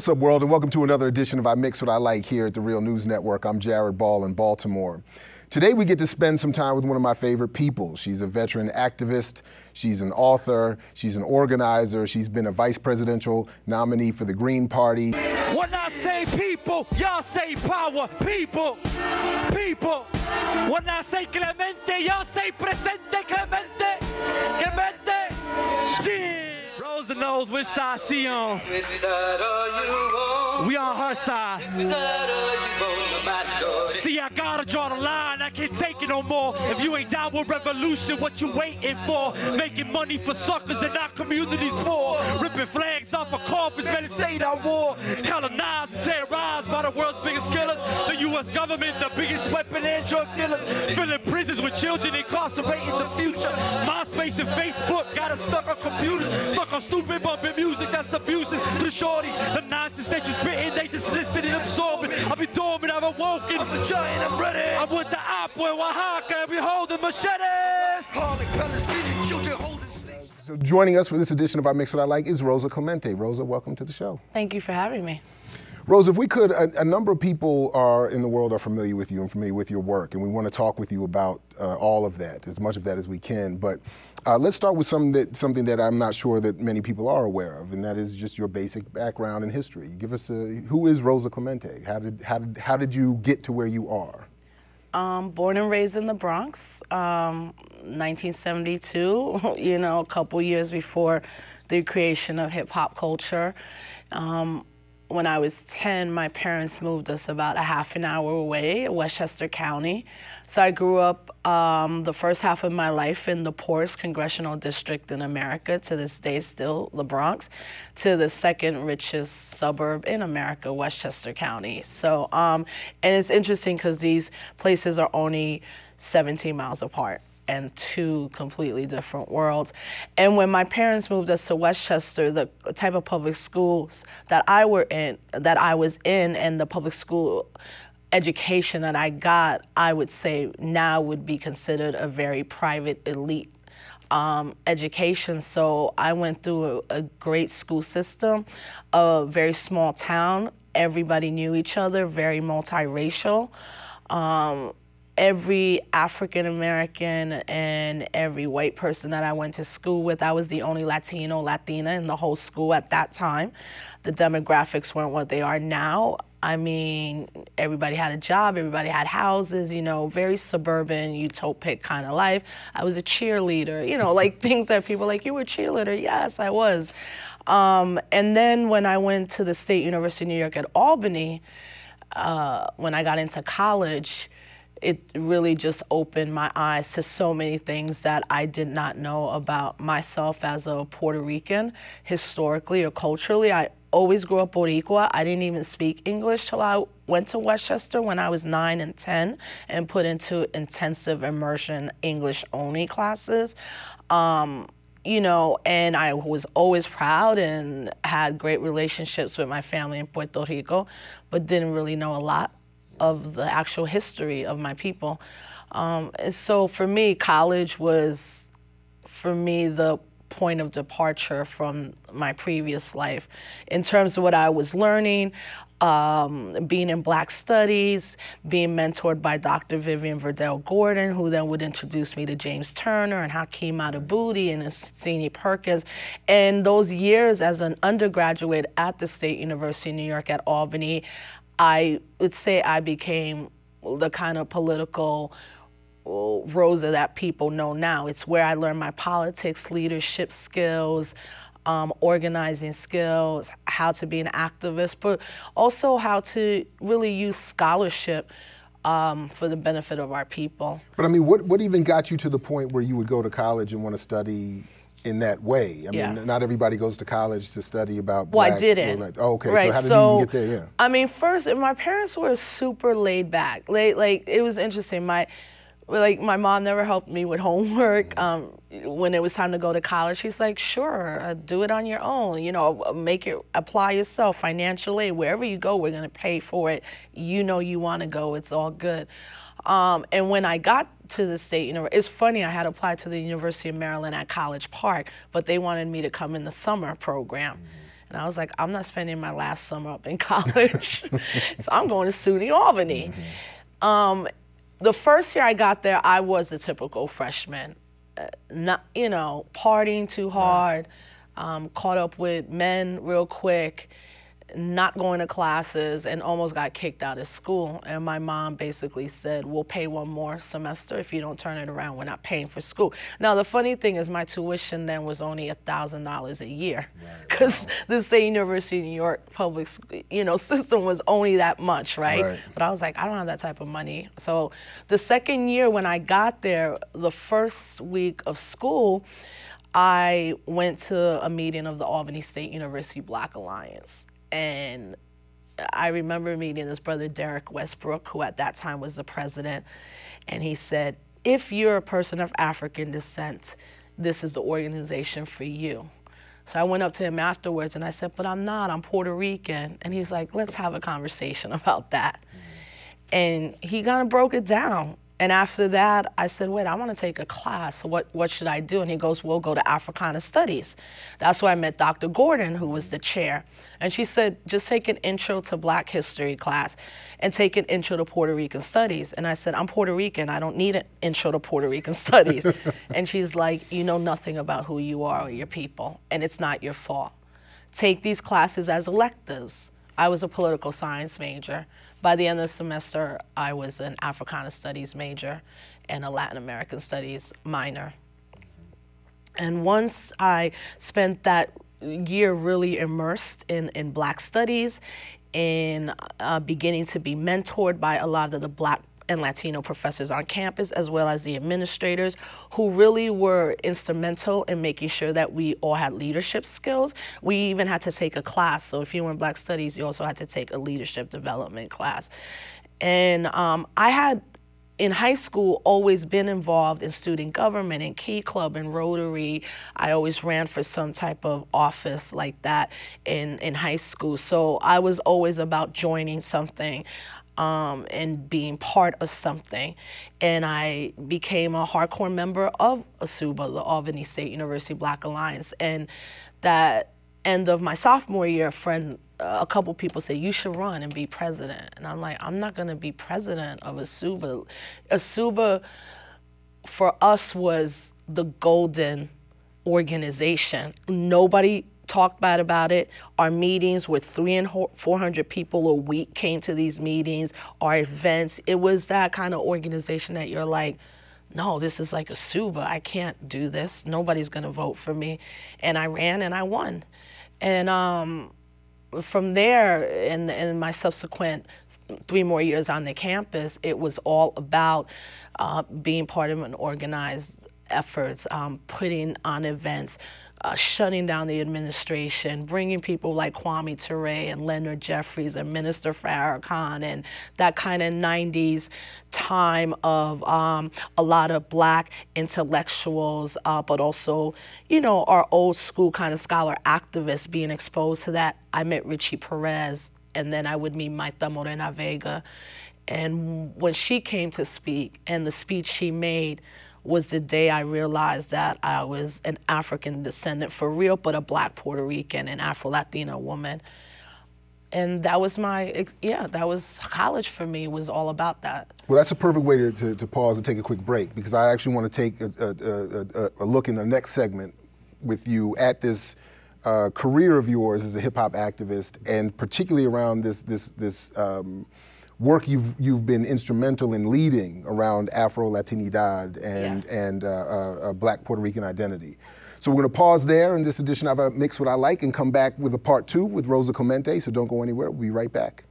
What's up, world, and welcome to another edition of I Mix What I Like here at the Real News Network. I'm Jared Ball in Baltimore. Today, we get to spend some time with one of my favorite people. She's a veteran activist, she's an author, she's an organizer, she's been a vice presidential nominee for the Green Party. When I say people, y'all say power. People, people. When I say Clemente, y'all say presente. Clemente, Clemente. Yeah. Rosa knows which side she on. We on her side. See, I gotta draw the line. I can't take it no more. If you ain't down with revolution, what you waiting for? Making money for suckers and our communities poor. Ripping flags off of coffins, ready to say that war. Colonized and terrorized by the world's biggest killers. The U.S. government, the biggest weapon and drug dealers. Filling prisons with children incarcerating the future. MySpace and Facebook got us stuck on computers. Stuck on stupid bumping music that's abusing the shorties. The nonsense that you spitting, they just listening, absorbing. I've been dormant, I've awoken. I'm a giant, I'm ready. I'm with the APPO in Oaxaca, and we holding machetes. So, joining us for this edition of I Mix What I Like is Rosa Clemente. Rosa, welcome to the show. Thank you for having me. Rosa, if we could, a, a, number of people are in the world are familiar with you and familiar with your work, and we want to talk with you about uh, all of that, as much of that as we can. But uh, let's start with some that, something that I'm not sure that many people are aware of, and that is just your basic background and history. Give us a, who is Rosa Clemente? How did, how did, how did you get to where you are? Um, born and raised in the Bronx, um, 1972, you know, a couple years before the creation of hip hop culture. Um, when I was 10, my parents moved us about a half an hour away, Westchester County. So I grew up um, the first half of my life in the poorest congressional district in America, to this day still the Bronx, to the second richest suburb in America, Westchester County. So, um, and it's interesting because these places are only 17 miles apart and two completely different worlds. And when my parents moved us to Westchester, the type of public schools that I were in, that I was in, and the public school education that I got, I would say now would be considered a very private elite um, education. So I went through a, a, great school system, a very small town. Everybody knew each other, very multiracial. Um, every African American and every white person that I went to school with, I was the only Latino, Latina in the whole school at that time. The demographics weren't what they are now. I mean, everybody had a job, everybody had houses, you know, very suburban, utopic kind of life. I was a cheerleader, you know, like things that people like, you were a cheerleader. Yes, I was. Um, and then when I went to the State University of New York at Albany, uh, when I got into college, it really just opened my eyes to so many things that I did not know about myself as a Puerto Rican, historically or culturally. I always grew up Boricua. I didn't even speak English till I went to Westchester when I was nine and 10 and put into intensive immersion English only classes. Um, you know, and I was always proud and had great relationships with my family in Puerto Rico, but didn't really know a lot of the actual history of my people. Um, so for me, college was, for me, the point of departure from my previous life in terms of what I was learning, um, being in Black Studies, being mentored by Dr. Vivian Verdell Gordon, who then would introduce me to James Turner and Hakeem Adabudi and Steenie Perkins. And those years as an undergraduate at the State University of New York at Albany, I would say I became the kind of political uh, Rosa that people know now. It's where I learned my politics, leadership skills, um, organizing skills, how to be an activist, but also how to really use scholarship um, for the benefit of our people. But I mean, what, what even got you to the point where you would go to college and want to study in that way. I yeah. mean, not everybody goes to college to study about. Well, black, I didn't. Like, oh, okay, right. so how did so, you get there? Yeah. I mean, first, my parents were super laid back. Like, like it was interesting. My, like, my mom never helped me with homework. Um, when it was time to go to college, she's like, "Sure, uh, do it on your own. You know, uh, make it apply yourself financially. Wherever you go, we're gonna pay for it. You know, you want to go. It's all good." Um, and when I got to the state university, it's funny, I had applied to the University of Maryland at College Park, but they wanted me to come in the summer program. Mm-hmm. And I was like, I'm not spending my last summer up in college. so I'm going to SUNY Albany. Mm-hmm. Um, the first year I got there, I was a typical freshman. Uh, not, you know, partying too hard, um, caught up with men real quick not going to classes and almost got kicked out of school. And my mom basically said, We'll pay one more semester. If you don't turn it around, we're not paying for school. Now, the funny thing is, my tuition then was only $1,000 a year because wow. the State University of New York public you know, system was only that much, right? right? But I was like, I don't have that type of money. So the second year when I got there, the first week of school, I went to a meeting of the Albany State University Black Alliance and I remember meeting this brother, Derek Westbrook, who at that time was the president. And he said, if you're a person of African descent, this is the organization for you. So I went up to him afterwards and I said, but I'm not, I'm Puerto Rican. And he's like, let's have a conversation about that. Mm-hmm. And he kind of broke it down. And after that, I said, wait, I want to take a class. What, what should I do? And he goes, we'll go to Africana Studies. That's where I met Dr. Gordon, who was the chair. And she said, just take an intro to Black history class and take an intro to Puerto Rican studies. And I said, I'm Puerto Rican. I don't need an intro to Puerto Rican studies. and she's like, you know nothing about who you are or your people, and it's not your fault. Take these classes as electives. I was a political science major. By the end of the semester, I was an Africana Studies major and a Latin American Studies minor. And once I spent that year really immersed in, in Black studies, in uh, beginning to be mentored by a lot of the Black and Latino professors on campus, as well as the administrators, who really were instrumental in making sure that we all had leadership skills. We even had to take a class. So if you were in Black Studies, you also had to take a leadership development class. And um, I had in high school always been involved in student government and key club and rotary i always ran for some type of office like that in, in high school so i was always about joining something um, and being part of something. And I became a hardcore member of ASUBA, the Albany State University Black Alliance. And that end of my sophomore year, a friend, a couple people said, you should run and be president. And I'm like, I'm not gonna be president of ASUBA. ASUBA for us was the golden organization. Nobody talked bad about it. Our meetings with three and 400 people a week came to these meetings, our events. It was that kind of organization that you're like, no, this is like ASUBA. I can't do this. Nobody's going to vote for me. And I ran and I won. And um, from there, in, in my subsequent three more years on the campus, it was all about uh, being part of an organized efforts, um, putting on events, uh, shutting down the administration, bringing people like Kwame Ture and Leonard Jeffries and Minister Farrakhan and that kind of 90s time of um, a lot of black intellectuals, uh, but also, you know, our old school kind of scholar activists being exposed to that. I met Richie Perez, and then I would meet Marta Moreno Vega. And when she came to speak and the speech she made, was the day I realized that I was an African descendant for real, but a black Puerto Rican and Afro Latina woman. And that was my, yeah, that was college for me, was all about that. Well, that's a perfect way to, to, to pause and take a quick break because I actually want to take a, a, a, a look in the next segment with you at this uh, career of yours as a hip hop activist and particularly around this, this, this, um, work you've you've been instrumental in leading around Afro Latinidad and yeah. and uh, uh, uh, Black Puerto Rican identity. So we're going to pause there in this edition of a Mix What I Like and come back with a part two with Rosa Clemente. So don't go anywhere. We'll be right back.